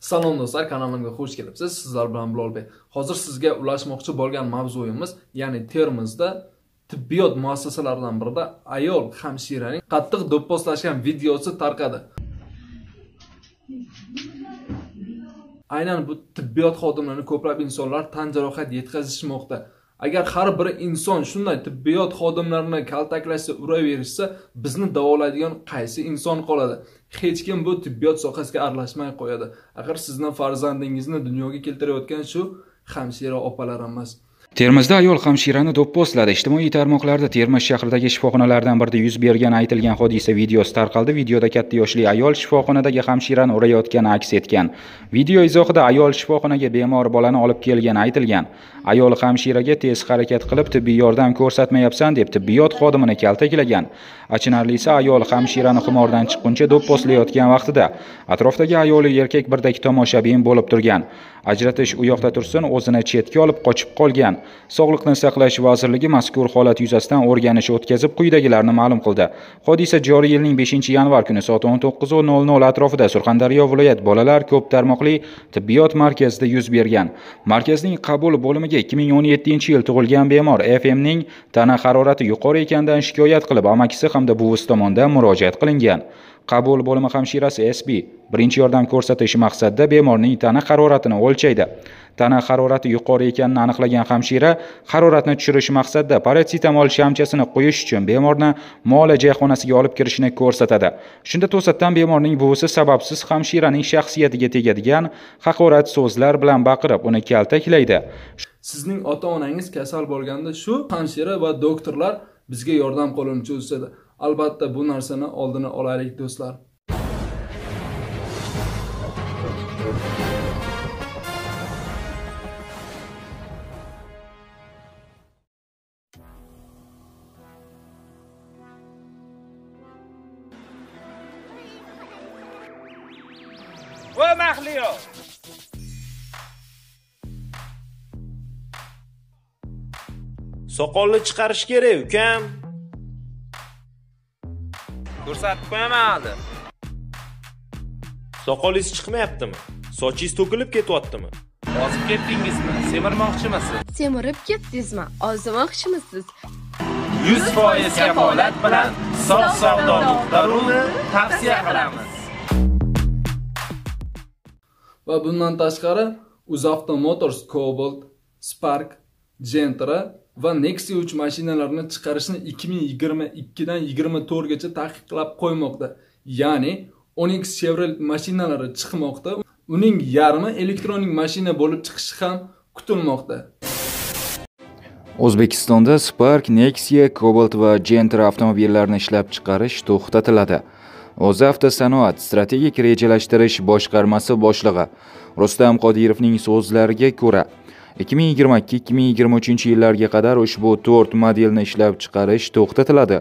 Salom do'stlar, kanalimga xush kelibsiz. Sizlar bilan Bilolbek. Hozir sizga ulashmoqchi bo'lgan mavzuyimiz, ya'ni Termizda tibbiyot muassasalaridan birida ayol hamshiraning qattiq do'pposlashgan videosi tarqadi. Aynan bu tibbiyot xodimlarini ko'plab insonlar tan jarohat yetkazishmoqda. Agar har bir inson shunday tibbiyot xodimlarini kaltaklashsa, uraverishsa, bizni davolaydigan qaysi inson qoladi? Hech kim bu tibbiyot sohasiga aralashmay qo'yadi. Axir sizni farzandingizni dunyoga keltirayotgan shu hamshira opalar emas. Termizda ayol hamshirani do'pposladi. Ijtimoiy tarmoqlarda termiz shahridagi shifoxonalardan birida yuz bergani aytilgan hodisa videosi tarqaldi. Videoda katta yoshli ayol shifoxonadagi hamshirani urayotgani aks etgan. Video izohida ayol shifoxonaga bemor bolani olib kelgani aytilgan. Ayol hamshiraga tez harakat qilib tibbiy yordam ko'rsatmayapsan deb tibbiyot xodimini kaltaklagan. Achinarlisi ayol hamshirani xumordan chiqquncha do'pposlayotgan vaqtida atrofdagi ayoli erkak birdek tomoshabin bo'lib turgan. Ajratish u yoqda tursin o'zini chetga olib qochib qolgan. Sog'liqni saqlash vazirligi mazkur holat yuzasidan o'rganish o'tkazib quyidagilarni ma'lum qildi. Hodisa joriy yilning 5 yanvar kuni soat 19:00 atrofida surxondaryo viloyat bolalar ko'p tarmoqli tibbiyot markazida yuz bergan. Markazning qabul bo'limiga 2017 yil tug'ilgan bemor fmning tana harorati yuqori ekanidan shikoyat qilib amakisi hamda buvisi tomonidan murojaat qilingan. Qabul bo'limi hamshirasi sb birinchi yordam ko'rsatish maqsadida bemorning tana haroratini o'lchaydi. Tana harorati yuqori ekanini aniqlagan hamshira haroratni tushirish maqsadida paratsitamol shamchasini qo'yish uchun bemorni muolaja xonasiga olib kirishni ko'rsatadi. Shunda to'satdan bemorning buvisi sababsiz hamshiraning shaxsiyatiga tegadigan haqorat so'zlar bilan baqirib uni kaltaklaydi. Sizning ota-onangiz kasal bo'lganda shu hamshira va doktorlar bizga yordam qo'lini cho'zishadi. Albatta bu narsani oldini olaylik do'stlar. Mahliyo soqolni chiqarish kerak ukam. Ko'rsatib qo'yaman hali soqolingiz chiqmayaptimi? Sochingiz to'kilib ketyaptimi? Ozib ketdingizmi? Semirmoqchimisiz? Semirib ketdingizmi? Ozmoqchimisiz yuz foiz kafolat bilan sof savdo nuqta tavsiya qilamiz Va bundan tashqari UzAuto Motors Cobalt, Spark, Gentra va Nexia 3 mashinalarini chiqarishni 2022 dan 24 gacha taqiqlab qo'ymoqda. Ya'ni Onix Chevrolet mashinalari chiqmoqda. Uning yarmi elektronik mashina bo'lib chiqishi ham kutilmoqda. o'zbekistonda spark nexia cobalt va gentra avtomobillarini ishlab chiqarish to'xtatiladi o'zavtosanoat strategik rejalashtirish boshqarmasi boshlig'i rustam qodirovning so'zlariga ko'ra 2022-2023 yillarga qadar ushbu 4 modelni ishlab chiqarish to'xtatiladi.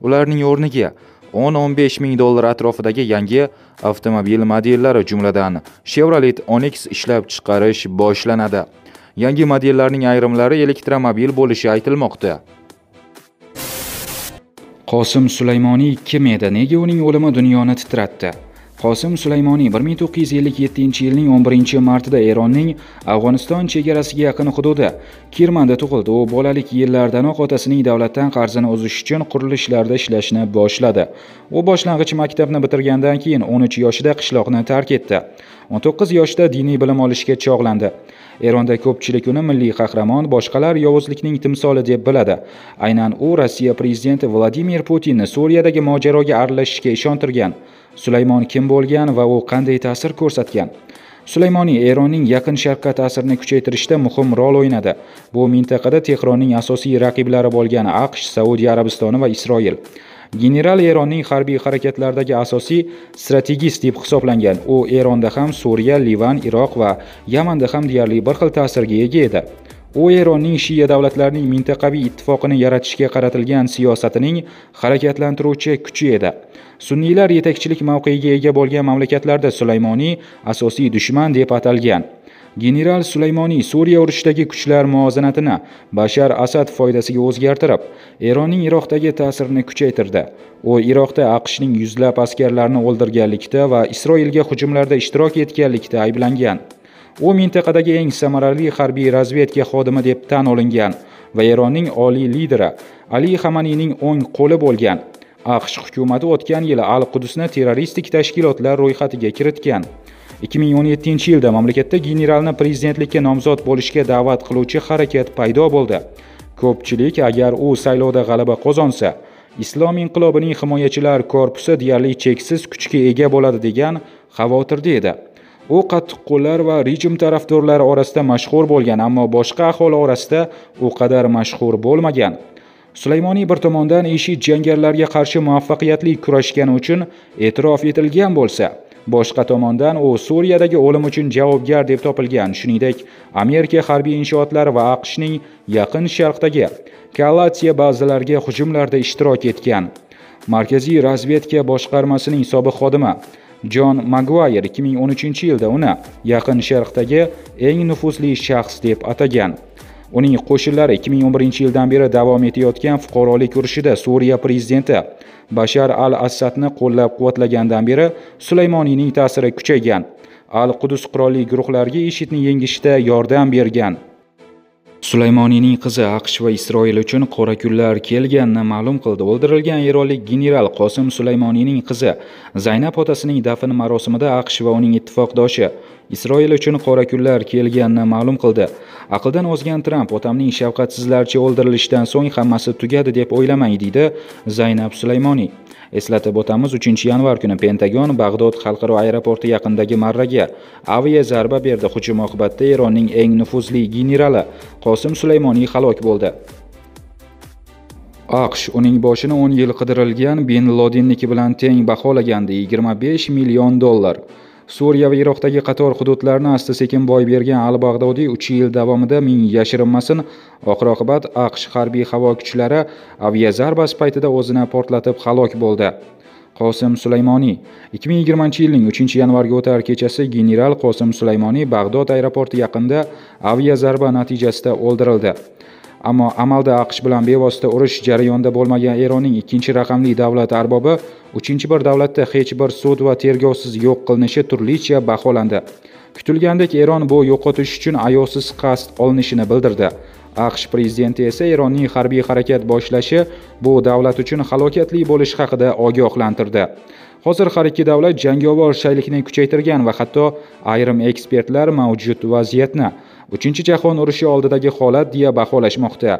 Ularning o'rniga 10-15 ming dollar atrofidagi yangi avtomobil modellari jumladan chevrolet onix ishlab chiqarish boshlanadi. Yangi modellarning ayrimlari elektromobil bo'lishi aytilmoqda. Qosim sulaymoniy kim edi? Nega uning o'limi dunyoni titratdi? Qosim sulaymoniy 1957 yilning 11 martida eronning afg'oniston chegarasiga yaqin hududi kirmanda tug'ildi. U bolalik yillardanoq otasining davlatdan qarzini uzish uchun qurilishlarda ishlashni boshladi. U boshlang'ich maktabni bitirgandan keyin 13 yoshida qishloqni tark etdi. 19 yoshida diniy bilim olishga chog'landi. Eronda ko'pchilik uni milliy qahramon boshqalar yovuzlikning timsoli deb biladi. Aynan u rossiya prezidenti vladimir putinni suriyadagi mojaroga aralashishga ishontirgan. Sulaymon kim bo'lgan va u qanday ta'sir ko'rsatgan? Sulaymoniy eronning yaqin sharqqa ta'sirini kuchaytirishda muhim rol o'ynadi. Bu mintaqada tehronning asosiy raqiblari bo'lgan aqsh saudiya arabistoni va isroil. General eronning harbiy harakatlardagi asosiy strategist deb hisoblangan. U eronda ham suriya livan iroq va yamanda ham deyarli bir xil ta'sirga ega edi. U eronning shiya davlatlarining mintaqaviy ittifoqini yaratishga qaratilgan siyosatining harakatlantiruvchi kuchi edi. Sunniylar yetakchilik mavqeiga ega bo'lgan mamlakatlarda sulaymoniy asosiy dushman deb atalgan. General sulaymoniy suriya urushidagi kuchlar muvozanatini bashar asad foydasiga o'zgartirib eronning iroqdagi ta'sirini kuchaytirdi. U iroqda aqshning yuzlab askarlarini o'ldirganlikda va isroilga hujumlarda ishtirok etganlikda ayblangan. U mintaqadagi eng samarali harbiy razvedka xodimi deb tan olingan va eronning oliy lideri ali hamaniyning o'ng qo'li bo'lgan. Aqsh hukumati o'tgan yili al qudusni terroristik tashkilotlar ro'yxatiga kiritgan. 2017 yilda mamlakatda generalni prezidentlikka nomzod bo'lishga da'vat qiluvchi harakat paydo bo'ldi. Ko'pchilik agar u saylovda g'alaba qozonsa islom inqilobining himoyachilar korpusi deyarli cheksiz kuchga ega bo'ladi degan xavotirda edi. U qattiqqo'llar va rejim tarafdorlari orasida mashhur bo'lgan ammo boshqa aholi orasida u qadar mashhur bo'lmagan. Sulaymoniy bir tomondan ishid jangarilarga qarshi muvaffaqiyatli kurashgani uchun e'tirof etilgan bo'lsa boshqa tomondan u suriyadagi o'lim uchun javobgar deb topilgan shuningdek amerika harbiy inshootlari va aqshning yaqin sharqdagi kalatsiya bazalariga hujumlarda ishtirok etgan. Markaziy razvedka boshqarmasining sobiq xodimi jon magvayr 2013 yilda uni yaqin sharqdagi eng nufuzli shaxs deb atagan. Uning qo'shinlari 2011 yildan beri davom etayotgan fuqarolik urushida suriya prezidenti bashar al assadni qo'llab quvvatlagandan beri sulaymoniyning ta'siri kuchaygan. Al qudus qurolli guruhlariga ishidni yengishda yordam bergan. Sulaymoniyning qizi aqsh va isroil uchun qora kunlar kelganini ma'lum qildi. O'ldirilgan eronlik general qosim sulaymoniyning qizi zaynab otasining dafn marosimida aqsh va uning ittifoqdoshi isroil uchun qora kunlar kelganini ma'lum qildi. Aqldan ozgan tramp otamning shafqatsizlarcha o'ldirilishidan so'ng hammasi tugadi deb o'ylamang deydi zaynab sulaymoniy. Eslatib o'tamiz 3 yanvar kuni pentagon bag'dod xalqaro aeroporti yaqinidagi marraga avia zarba berdi. Hujum oqibatida eronning eng nufuzli generali qosim sulaymoniy halok bo'ldi. Aqsh uning boshini 10 yil qidirilgan bin lodinniki bilan teng baholagandi 25 million dollar. Suriya va iroqdagi qator hududlarni asta sekin boy bergan al bag'dodiy uch yil davomida ming yashirinmasin. Oxir oqibat aqsh harbiy havo kuchlari aviazarbasi paytida o'zini portlatib halok bo'ldi. Qosim sulaymoniy 2020 yilning 3 yanvarga o'tar kechasi general qosim sulaymoniy bag'dod aeroporti yaqinida aviazarba natijasida o'ldirildi. Ammo amalda aqsh bilan bevosita urush jarayonida bo'lmagan eronning ikkinchi raqamli davlat arbobi uchinchi bir davlatda hech bir sud va tergovsiz yo'q qilinishi turlicha baholandi. Kutilgandek eron bu yo'qotish uchun ayovsiz qasd olinishini bildirdi. Aqsh prezidenti esa eronning harbiy harakat boshlashi bu davlat uchun halokatli bo'lishi haqida ogohlantirdi. Hozir har ikki davlat jangovar shaylikni kuchaytirgan va hatto ayrim ekspertlar mavjud vaziyatni uchinchi jahon urushi oldidagi holat deya baholashmoqda.